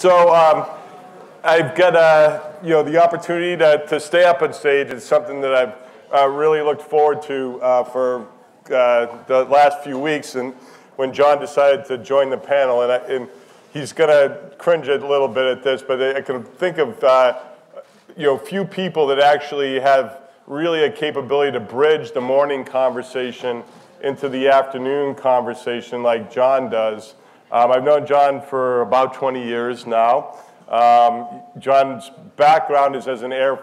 So um, I've got uh, you know the opportunity to, to stay up on stage is something that I've uh, really looked forward to uh, for uh, the last few weeks. And when John decided to join the panel, and, I, and he's going to cringe a little bit at this, but I can think of uh, you know few people that actually have really a capability to bridge the morning conversation into the afternoon conversation like John does. Um, I've known John for about 20 years now. Um, John's background is as an Air,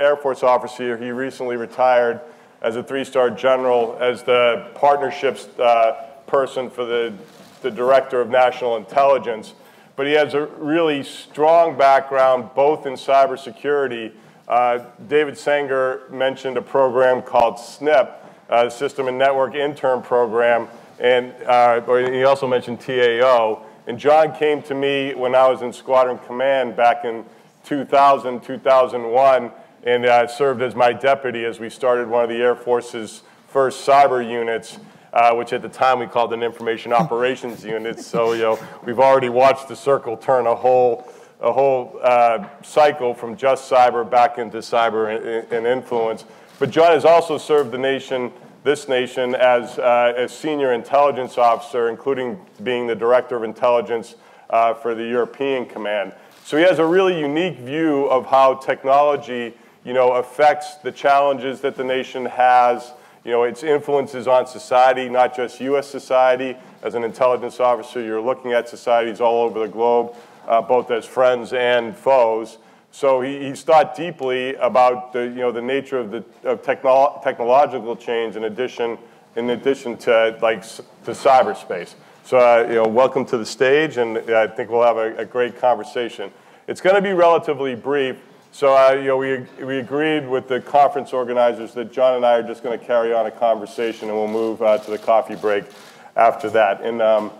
Air Force officer. He recently retired as a three-star general as the partnerships uh, person for the, the Director of National Intelligence. But he has a really strong background both in cybersecurity. Uh, David Sanger mentioned a program called SNIP, uh, System and Network Intern Program, and uh, he also mentioned TAO. And John came to me when I was in Squadron Command back in 2000, 2001, and uh, served as my deputy as we started one of the Air Force's first cyber units, uh, which at the time we called an information operations unit. So you know, we've already watched the circle turn a whole, a whole uh, cycle from just cyber back into cyber and, and influence. But John has also served the nation this nation as uh, a senior intelligence officer, including being the director of intelligence uh, for the European Command. So he has a really unique view of how technology, you know, affects the challenges that the nation has, you know, its influences on society, not just U.S. society. As an intelligence officer, you're looking at societies all over the globe, uh, both as friends and foes. So he, he's thought deeply about the, you know, the nature of, the, of technolo technological change in addition, in addition to, like, to cyberspace. So, uh, you know, welcome to the stage, and I think we'll have a, a great conversation. It's going to be relatively brief. So, uh, you know, we, we agreed with the conference organizers that John and I are just going to carry on a conversation, and we'll move uh, to the coffee break after that. And, um,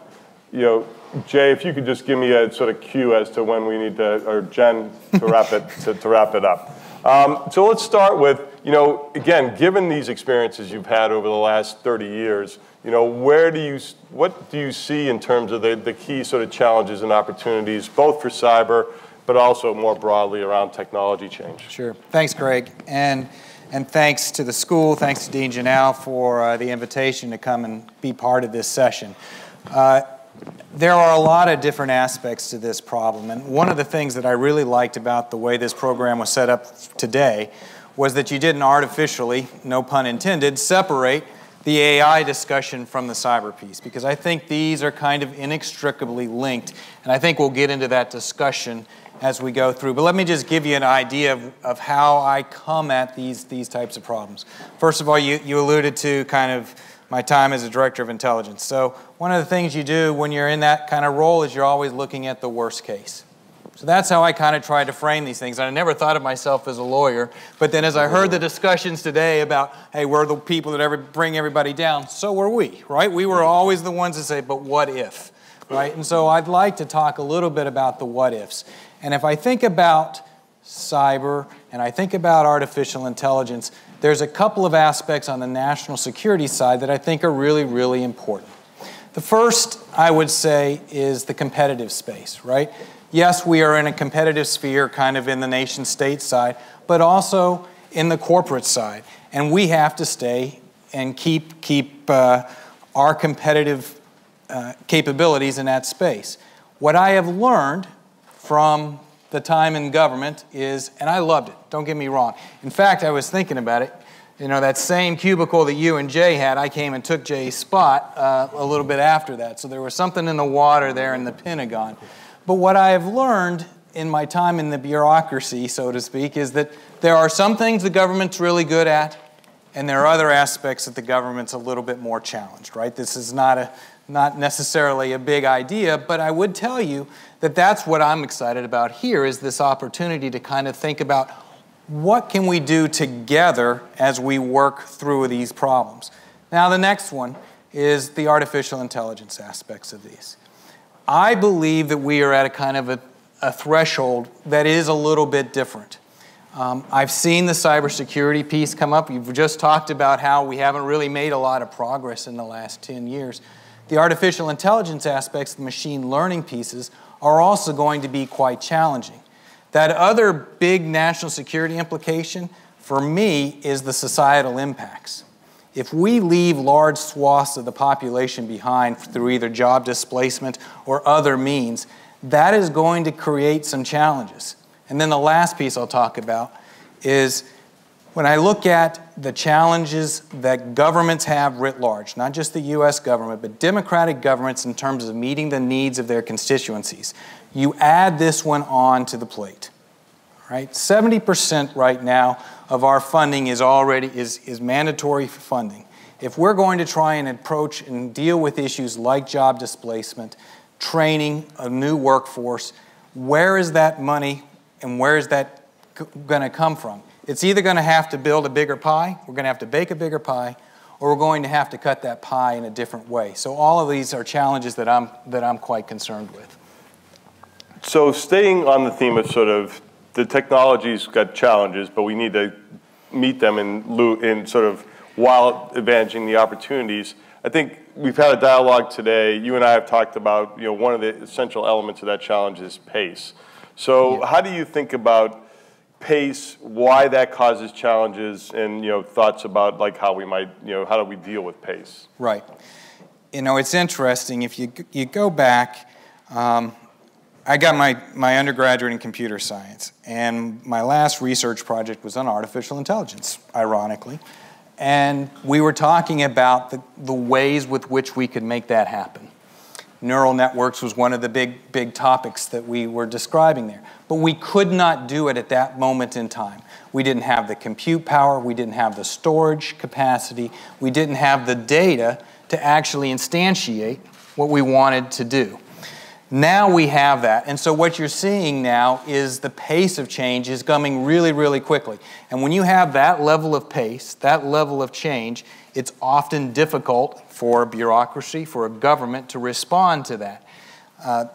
you know, Jay, if you could just give me a sort of cue as to when we need to, or Jen, to wrap it, to, to wrap it up. Um, so let's start with, you know, again, given these experiences you've had over the last 30 years, you know, where do you, what do you see in terms of the, the key sort of challenges and opportunities, both for cyber, but also more broadly around technology change? Sure. Thanks, Greg. And, and thanks to the school, thanks to Dean Janow for uh, the invitation to come and be part of this session. Uh, there are a lot of different aspects to this problem. And one of the things that I really liked about the way this program was set up today was that you didn't artificially, no pun intended, separate the AI discussion from the cyber piece because I think these are kind of inextricably linked. And I think we'll get into that discussion as we go through. But let me just give you an idea of, of how I come at these, these types of problems. First of all, you, you alluded to kind of my time as a director of intelligence. So one of the things you do when you're in that kind of role is you're always looking at the worst case. So that's how I kind of tried to frame these things. I never thought of myself as a lawyer, but then as I heard the discussions today about, hey, we're the people that every, bring everybody down, so were we, right? We were always the ones that say, but what if, right? And so I'd like to talk a little bit about the what ifs. And if I think about cyber and I think about artificial intelligence, there's a couple of aspects on the national security side that I think are really, really important. The first, I would say, is the competitive space, right? Yes, we are in a competitive sphere, kind of in the nation state side, but also in the corporate side. And we have to stay and keep, keep uh, our competitive uh, capabilities in that space. What I have learned from the time in government is, and I loved it, don't get me wrong. In fact, I was thinking about it. You know, that same cubicle that you and Jay had, I came and took Jay's spot uh, a little bit after that. So there was something in the water there in the Pentagon. But what I have learned in my time in the bureaucracy, so to speak, is that there are some things the government's really good at, and there are other aspects that the government's a little bit more challenged, right? This is not, a, not necessarily a big idea, but I would tell you that that's what I'm excited about here is this opportunity to kind of think about what can we do together as we work through these problems. Now the next one is the artificial intelligence aspects of these. I believe that we are at a kind of a, a threshold that is a little bit different. Um, I've seen the cybersecurity piece come up. You've just talked about how we haven't really made a lot of progress in the last 10 years. The artificial intelligence aspects, the machine learning pieces, are also going to be quite challenging. That other big national security implication, for me, is the societal impacts. If we leave large swaths of the population behind through either job displacement or other means, that is going to create some challenges. And then the last piece I'll talk about is when I look at the challenges that governments have writ large, not just the US government, but democratic governments in terms of meeting the needs of their constituencies, you add this one on to the plate. Right? 70% right now of our funding is already is, is mandatory funding. If we're going to try and approach and deal with issues like job displacement, training, a new workforce, where is that money and where is that going to come from? It's either going to have to build a bigger pie, we're going to have to bake a bigger pie, or we're going to have to cut that pie in a different way. So all of these are challenges that I'm, that I'm quite concerned with. So staying on the theme of sort of the technology's got challenges, but we need to meet them in, in sort of while advantaging the opportunities. I think we've had a dialogue today. You and I have talked about, you know, one of the essential elements of that challenge is pace. So yeah. how do you think about pace, why that causes challenges, and you know thoughts about like how we might, you know, how do we deal with pace? Right. You know, it's interesting if you you go back. Um, I got my, my undergraduate in computer science, and my last research project was on artificial intelligence, ironically. And we were talking about the, the ways with which we could make that happen. Neural networks was one of the big, big topics that we were describing there. But we could not do it at that moment in time. We didn't have the compute power, we didn't have the storage capacity, we didn't have the data to actually instantiate what we wanted to do. Now we have that. And so what you're seeing now is the pace of change is coming really, really quickly. And when you have that level of pace, that level of change, it's often difficult for bureaucracy, for a government to respond to that. Uh,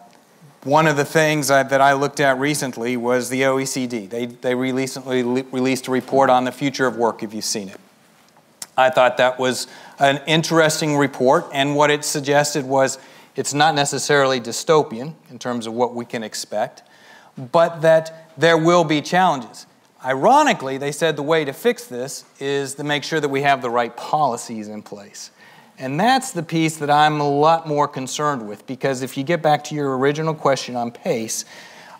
one of the things I, that I looked at recently was the OECD. They, they recently released a report on the future of work, if you've seen it. I thought that was an interesting report, and what it suggested was it's not necessarily dystopian in terms of what we can expect, but that there will be challenges. Ironically, they said the way to fix this is to make sure that we have the right policies in place. And that's the piece that I'm a lot more concerned with because if you get back to your original question on pace,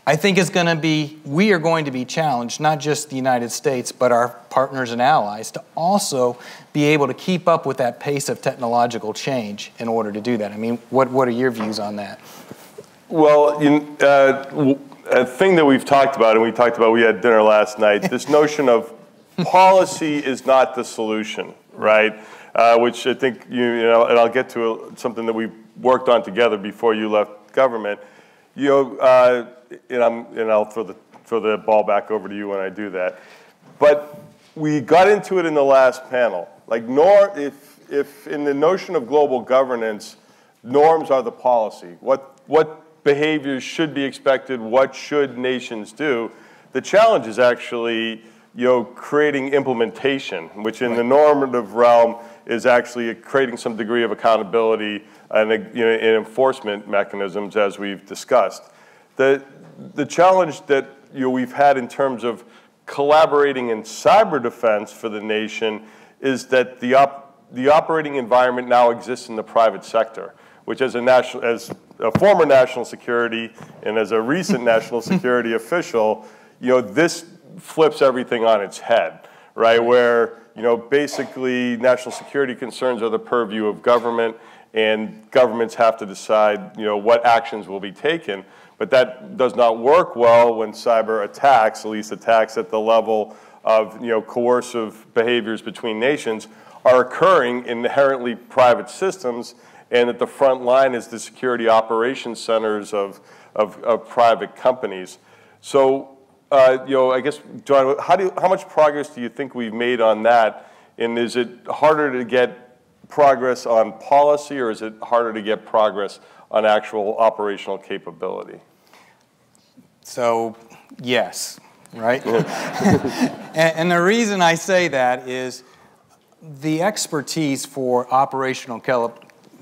I think it's going to be, we are going to be challenged, not just the United States, but our partners and allies, to also be able to keep up with that pace of technological change in order to do that. I mean, what, what are your views on that? Well, you, uh, a thing that we've talked about, and we talked about, we had dinner last night, this notion of policy is not the solution, right? Uh, which I think, you, you, know, and I'll get to a, something that we worked on together before you left government. You know, uh, and, I'm, and I'll throw the, throw the ball back over to you when I do that. But we got into it in the last panel. Like, nor, if, if in the notion of global governance, norms are the policy, what, what behaviors should be expected, what should nations do. The challenge is actually you know, creating implementation, which in the normative realm is actually creating some degree of accountability and, you know, and enforcement mechanisms as we've discussed. The, the challenge that you know, we've had in terms of collaborating in cyber defense for the nation is that the, op the operating environment now exists in the private sector which as a, national, as a former national security and as a recent national security official, you know, this flips everything on its head, right? Where, you know, basically national security concerns are the purview of government and governments have to decide, you know, what actions will be taken. But that does not work well when cyber attacks, at least attacks at the level of, you know, coercive behaviors between nations, are occurring in inherently private systems and at the front line is the security operations centers of, of, of private companies. So, uh, you know, I guess, John, how, do you, how much progress do you think we've made on that? And is it harder to get progress on policy or is it harder to get progress on actual operational capability? So, yes, right? and, and the reason I say that is the expertise for operational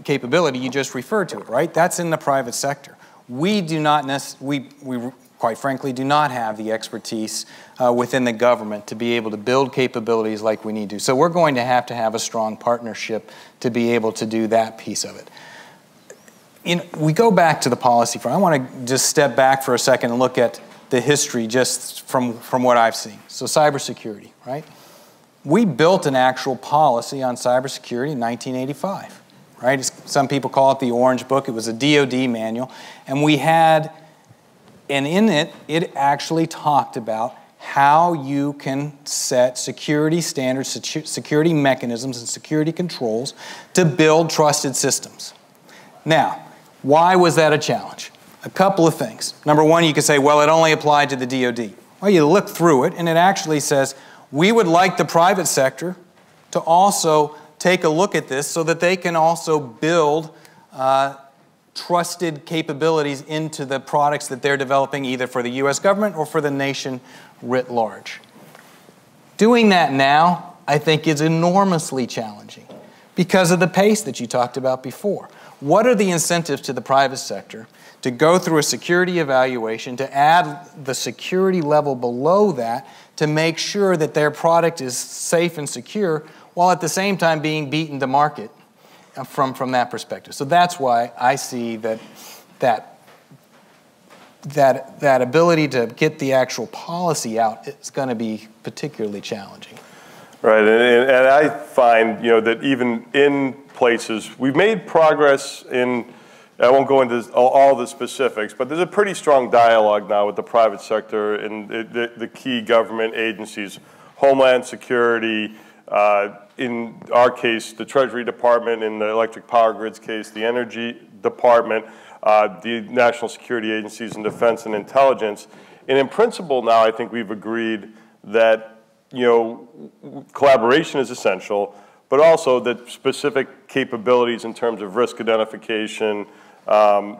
capability, you just referred to it, right? That's in the private sector. We do not, nec- we, we quite frankly do not have the expertise uh, within the government to be able to build capabilities like we need to. So we're going to have to have a strong partnership to be able to do that piece of it. We go back to the policy front. I want to just step back for a second and look at the history just from, from what I've seen. So cybersecurity, right? We built an actual policy on cybersecurity in 1985, right? Some people call it the Orange Book. It was a DoD manual. And we had, and in it, it actually talked about how you can set security standards, security mechanisms, and security controls to build trusted systems. Now, why was that a challenge? A couple of things. Number one, you could say, well, it only applied to the DoD. Well, you look through it, and it actually says, we would like the private sector to also take a look at this so that they can also build uh, trusted capabilities into the products that they're developing, either for the US government or for the nation writ large. Doing that now, I think, is enormously challenging because of the pace that you talked about before. What are the incentives to the private sector to go through a security evaluation, to add the security level below that to make sure that their product is safe and secure while at the same time being beaten to market uh, from, from that perspective. So that's why I see that, that, that, that ability to get the actual policy out is going to be particularly challenging. Right, and, and I find you know that even in places we've made progress in. I won't go into all the specifics, but there's a pretty strong dialogue now with the private sector and the, the, the key government agencies, Homeland Security, uh, in our case, the Treasury Department, in the electric power grids case, the Energy Department, uh, the national security agencies, and defense and intelligence. And in principle now, I think we've agreed that you know collaboration is essential, but also that specific capabilities in terms of risk identification, um,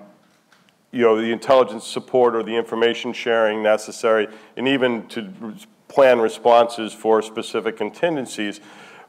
you know, the intelligence support or the information sharing necessary, and even to plan responses for specific contingencies.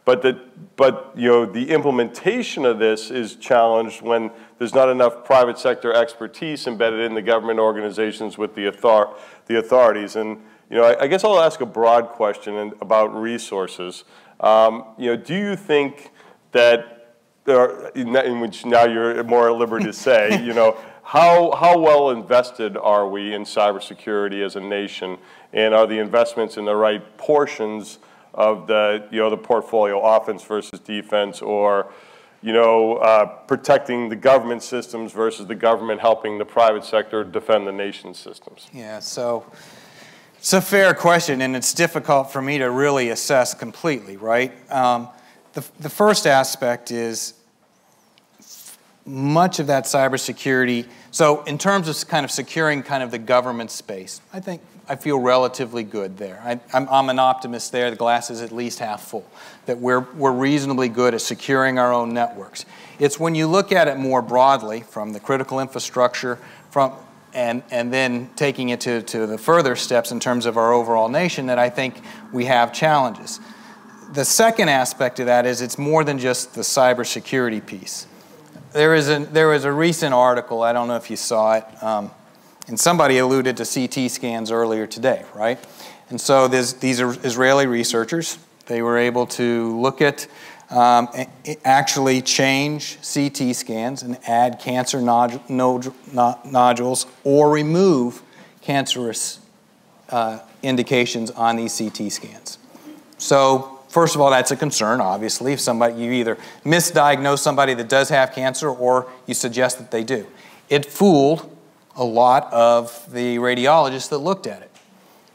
But, that, but you know, the implementation of this is challenged when there's not enough private sector expertise embedded in the government organizations with the, author the authorities. And you know, I, I, guess I'll ask a broad question about resources. Um, you know, do you think that, are, in which now you're more at liberty to say, you know, how, how well invested are we in cybersecurity as a nation? And are the investments in the right portions of the, you know, the portfolio, offense versus defense, or you know, uh, protecting the government systems versus the government helping the private sector defend the nation's systems? Yeah, so it's a fair question, and it's difficult for me to really assess completely, right? Um, the, the first aspect is much of that cybersecurity. So, in terms of kind of securing kind of the government space, I think I feel relatively good there. I, am an optimist there. The glass is at least half full. That we're, we're reasonably good at securing our own networks. It's when you look at it more broadly, from the critical infrastructure, from and, and then taking it to, to the further steps in terms of our overall nation, that I think we have challenges. The second aspect of that is it's more than just the cybersecurity piece. There is a, there was a recent article, I don't know if you saw it, um, and somebody alluded to CT scans earlier today, right? And so these are Israeli researchers. They were able to look at um, actually change CT scans and add cancer nod nod nodules or remove cancerous uh, indications on these CT scans. So, first of all, that's a concern, obviously. If somebody, you either misdiagnose somebody that does have cancer or you suggest that they do. It fooled a lot of the radiologists that looked at it.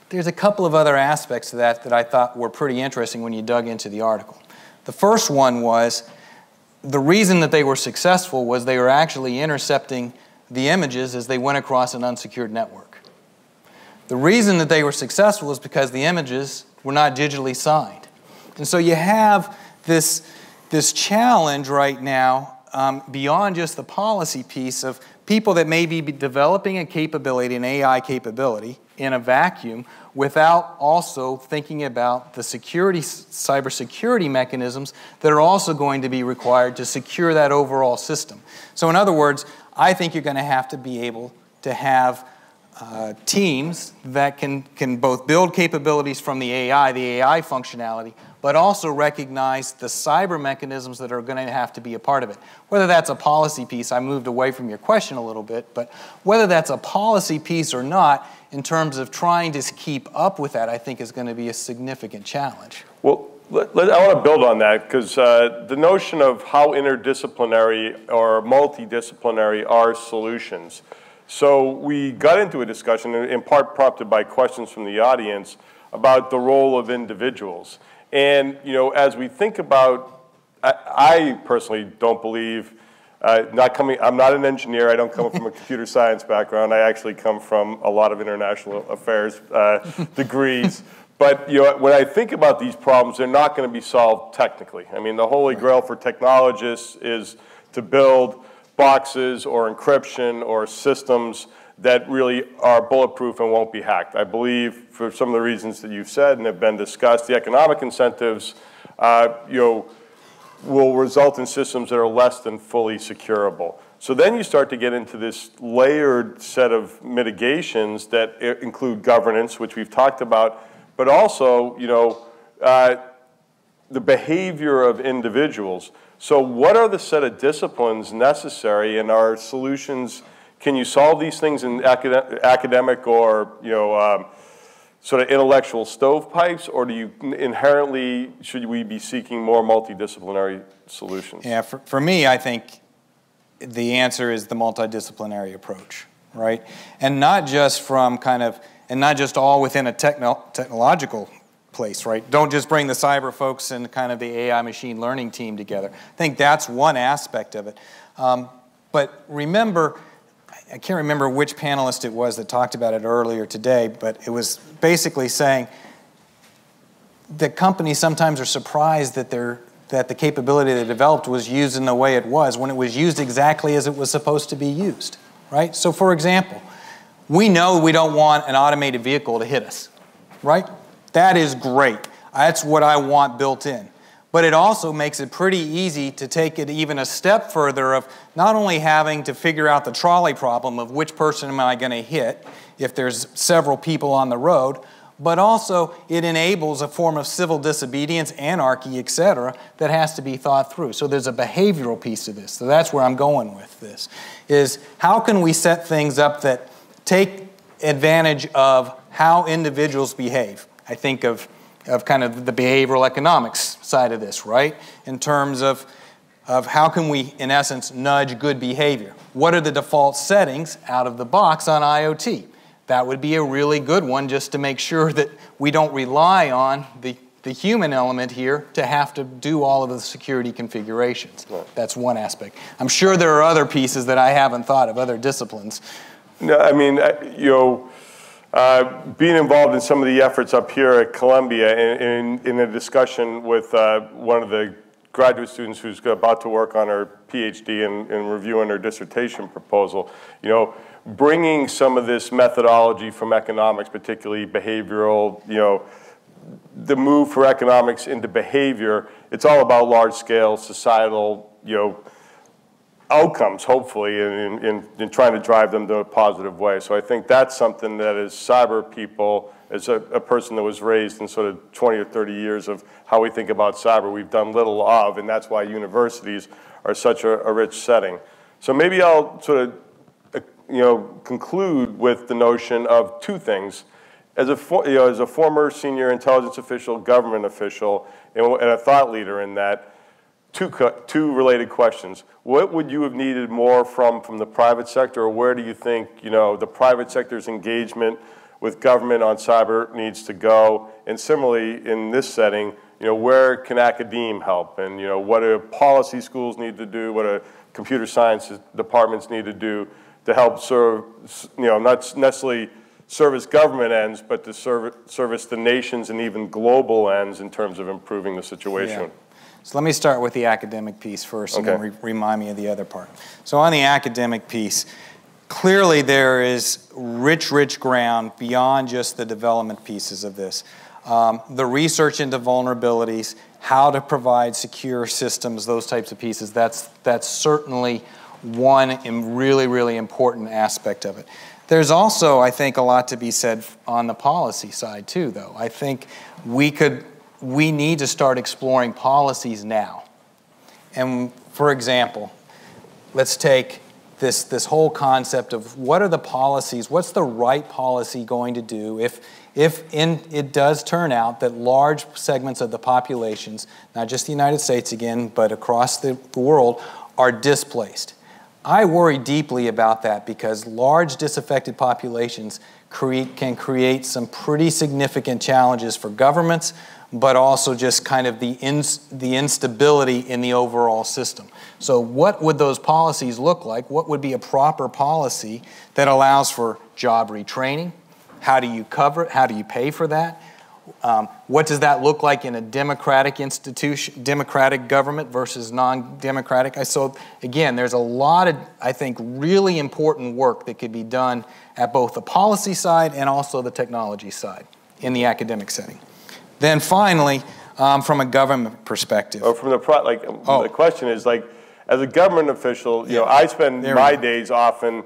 There's a couple of other aspects to that that I thought were pretty interesting when you dug into the article. The first one was the reason that they were successful was they were actually intercepting the images as they went across an unsecured network. The reason that they were successful is because the images were not digitally signed. And so you have this, this challenge right now um, beyond just the policy piece of people that may be developing a capability, an AI capability, in a vacuum without also thinking about the security, cybersecurity mechanisms that are also going to be required to secure that overall system. So, in other words, I think you're going to have to be able to have uh, teams that can, can both build capabilities from the AI, the AI functionality, but also recognize the cyber mechanisms that are going to have to be a part of it. Whether that's a policy piece, I moved away from your question a little bit, but whether that's a policy piece or not, in terms of trying to keep up with that, I think is going to be a significant challenge. Well, let, let, I want to build on that because uh, the notion of how interdisciplinary or multidisciplinary are solutions. So we got into a discussion, in part prompted by questions from the audience, about the role of individuals. And, you know, as we think about, I, I personally don't believe, uh, not coming, I'm not an engineer, I don't come from a computer science background, I actually come from a lot of international affairs uh, degrees. But you know, when I think about these problems, they're not going to be solved technically. I mean, the holy grail for technologists is to build boxes or encryption or systems that really are bulletproof and won't be hacked. I believe for some of the reasons that you've said and have been discussed, the economic incentives uh, you know, will result in systems that are less than fully securable. So then you start to get into this layered set of mitigations that include governance, which we've talked about, but also, you know, uh, the behavior of individuals. So what are the set of disciplines necessary and are solutions, can you solve these things in acad academic or, you know, um, sort of intellectual stovepipes, or do you inherently, should we be seeking more multidisciplinary solutions? Yeah, for, for me, I think the answer is the multidisciplinary approach, right? And not just from kind of, and not just all within a techno technological place, right? Don't just bring the cyber folks and kind of the AI machine learning team together. I think that's one aspect of it. Um, but remember, I can't remember which panelist it was that talked about it earlier today, but it was basically saying that companies sometimes are surprised that that the capability they developed was used in the way it was when it was used exactly as it was supposed to be used, right? So for example, we know we don't want an automated vehicle to hit us, right? That is great. That's what I want built in. But it also makes it pretty easy to take it even a step further of not only having to figure out the trolley problem of which person am I going to hit if there's several people on the road, but also it enables a form of civil disobedience, anarchy, etc., that has to be thought through. So there's a behavioral piece to this. So that's where I'm going with this, is how can we set things up that take advantage of how individuals behave? I think of, of kind of the behavioral economics side of this, right? In terms of, of how can we, in essence, nudge good behavior? What are the default settings out of the box on IoT? That would be a really good one just to make sure that we don't rely on the, the human element here to have to do all of the security configurations. Right. That's one aspect. I'm sure there are other pieces that I haven't thought of, other disciplines. No, I mean, you know, uh, being involved in some of the efforts up here at Columbia in, in, in a discussion with uh, one of the graduate students who's about to work on her PhD and, and reviewing her dissertation proposal, you know, bringing some of this methodology from economics, particularly behavioral, you know, the move for economics into behavior, it's all about large scale societal, you know, outcomes, hopefully, in, in, in, trying to drive them to a positive way. So I think that's something that as cyber people, as a, a, person that was raised in sort of 20 or 30 years of how we think about cyber, we've done little of, and that's why universities are such a, a rich setting. So maybe I'll sort of, uh, you know, conclude with the notion of two things. As a, you know, as a former senior intelligence official, government official, and, and a thought leader in that, two, two related questions. What would you have needed more from, from the private sector, or where do you think you know, the private sector's engagement with government on cyber needs to go? And similarly, in this setting, you know, where can academia help? And you know, what do policy schools need to do? What do computer science departments need to do to help serve, you know, not necessarily service government ends, but to serve, service the nations and even global ends in terms of improving the situation? Yeah. So let me start with the academic piece first okay. and then re remind me of the other part. So on the academic piece, clearly there is rich, rich ground beyond just the development pieces of this. Um, the research into vulnerabilities, how to provide secure systems, those types of pieces, that's, that's certainly one really, really important aspect of it. There's also, I think, a lot to be said on the policy side too, though. I think we could, we need to start exploring policies now. And for example, let's take this, this whole concept of what are the policies, what's the right policy going to do if, if in, it does turn out that large segments of the populations, not just the United States again, but across the, the world, are displaced. I worry deeply about that because large disaffected populations create, can create some pretty significant challenges for governments, but also just kind of the, ins, the instability in the overall system. So, what would those policies look like? What would be a proper policy that allows for job retraining? How do you cover it? How do you pay for that? Um, what does that look like in a democratic institution, democratic government versus non-democratic? I so again, there's a lot of, I think, really important work that could be done at both the policy side and also the technology side in the academic setting. Then finally, um, from a government perspective. Or from the pro, like Oh. the question is like, as a government official, you know, I spend There my days often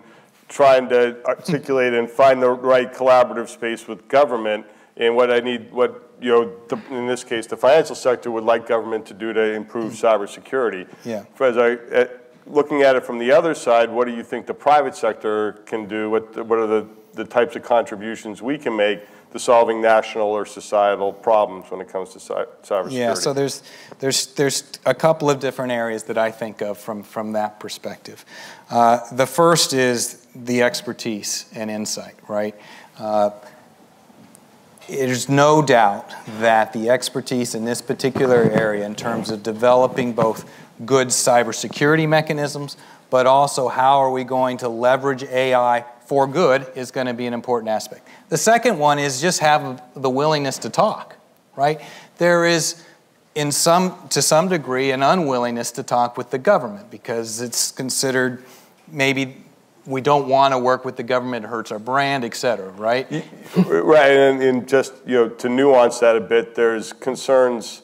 trying to articulate and find the right collaborative space with government and what I need, what you know, the, in this case, the financial sector would like government to do to improve cybersecurity. Yeah. For as I, uh, looking at it from the other side, what do you think the private sector can do? What, what are the, the types of contributions we can make to solving national or societal problems when it comes to cy- cybersecurity? Yeah, so there's, there's, there's a couple of different areas that I think of from, from that perspective. Uh, the first is the expertise and insight, right? Uh, there's no doubt that the expertise in this particular area, in terms of developing both good cybersecurity mechanisms, but also how are we going to leverage AI for good, is going to be an important aspect. The second one is just have the willingness to talk, right? There is, in some, to some degree, an unwillingness to talk with the government because it's considered maybe we don't want to work with the government, it hurts our brand, et cetera, right? Right, and, and just, you know, to nuance that a bit, there's concerns,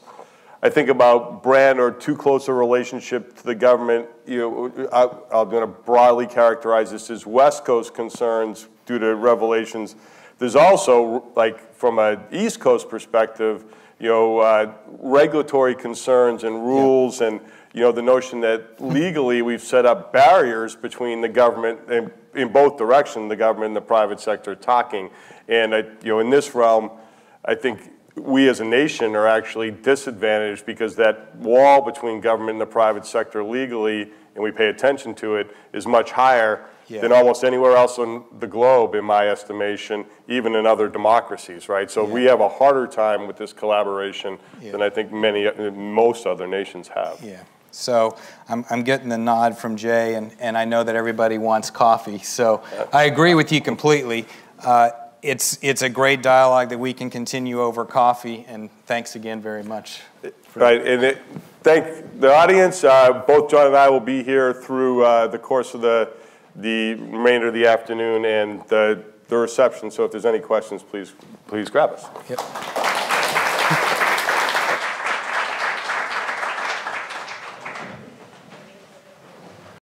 I think about brand or too close a relationship to the government. You know, I, I'm gonna broadly characterize this as West Coast concerns due to revelations. There's also, like, from an East Coast perspective, you know, uh, regulatory concerns and rules and, you know, the notion that legally we've set up barriers between the government and in both directions, the government and the private sector talking. And, I, you know, in this realm, I think we as a nation are actually disadvantaged because that wall between government and the private sector legally, and we pay attention to it, is much higher Yeah. than almost anywhere else on the globe, in my estimation, even in other democracies, right? So we have a harder time with this collaboration than I think many, most other nations have. Yeah. So I'm, I'm getting the nod from Jay, and, and I know that everybody wants coffee. So I agree with you completely. Uh, it's, it's a great dialogue that we can continue over coffee, and thanks again very much. Right, and it, thank the audience. Uh, both John and I will be here through uh, the course of the, the remainder of the afternoon and the, the reception. So if there's any questions, please, please grab us. Yep.